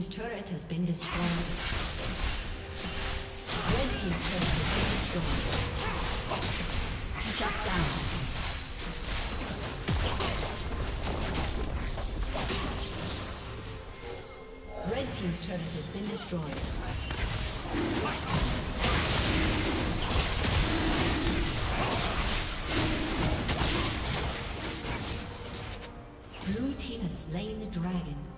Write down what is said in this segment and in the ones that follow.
Red team's turret has been destroyed. Shut down. Red team's turret has been destroyed. Blue team has slain the dragon.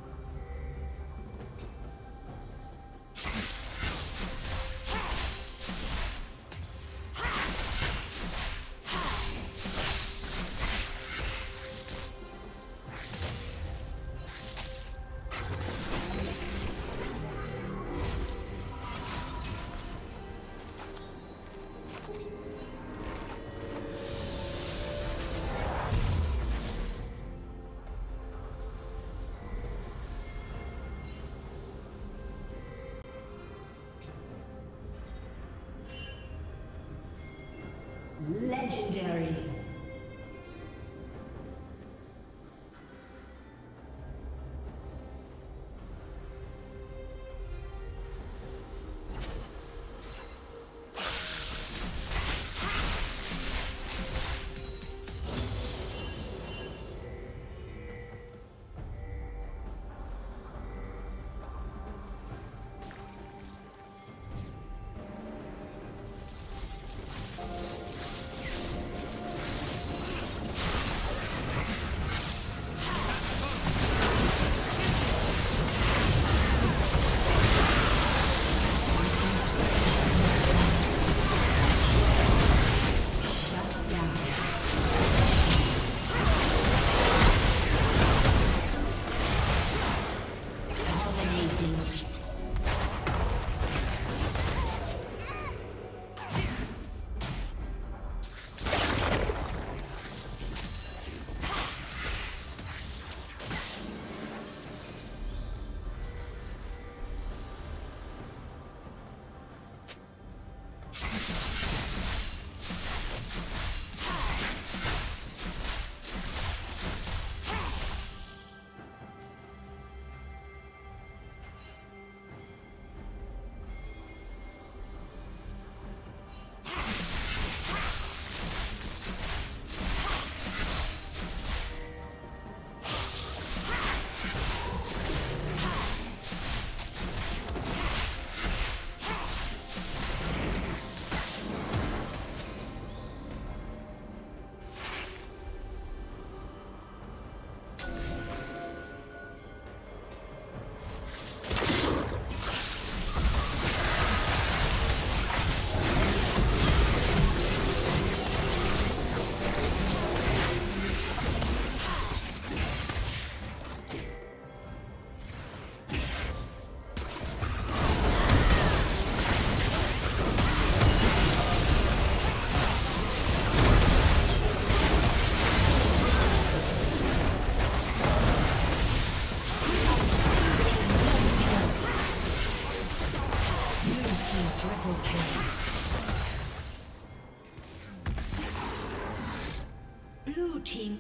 Legendary.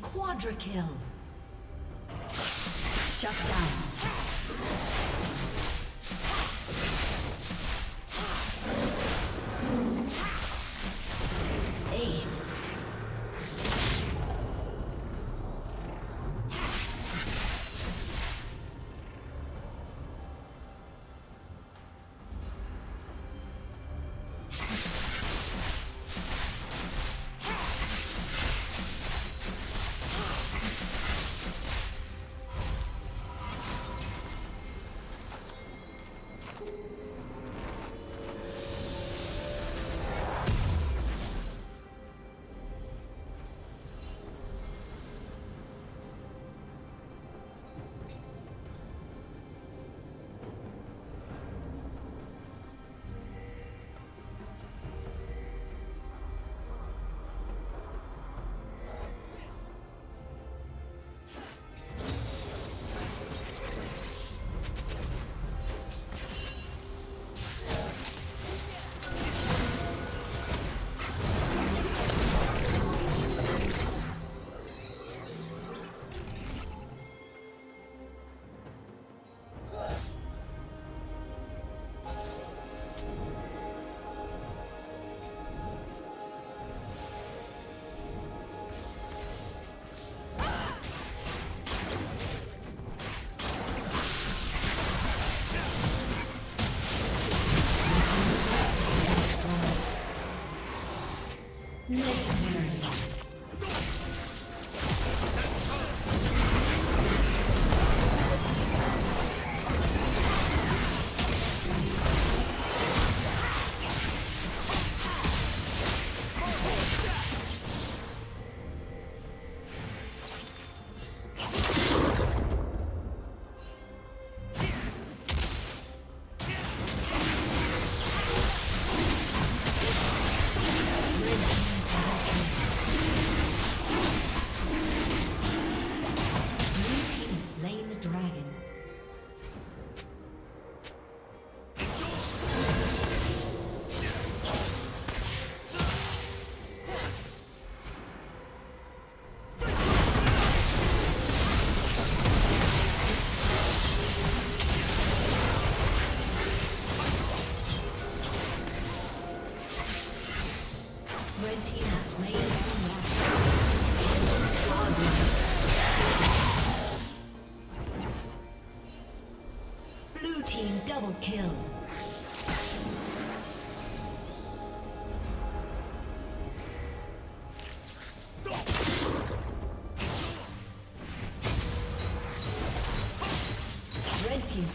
Quadra kill. Shut down.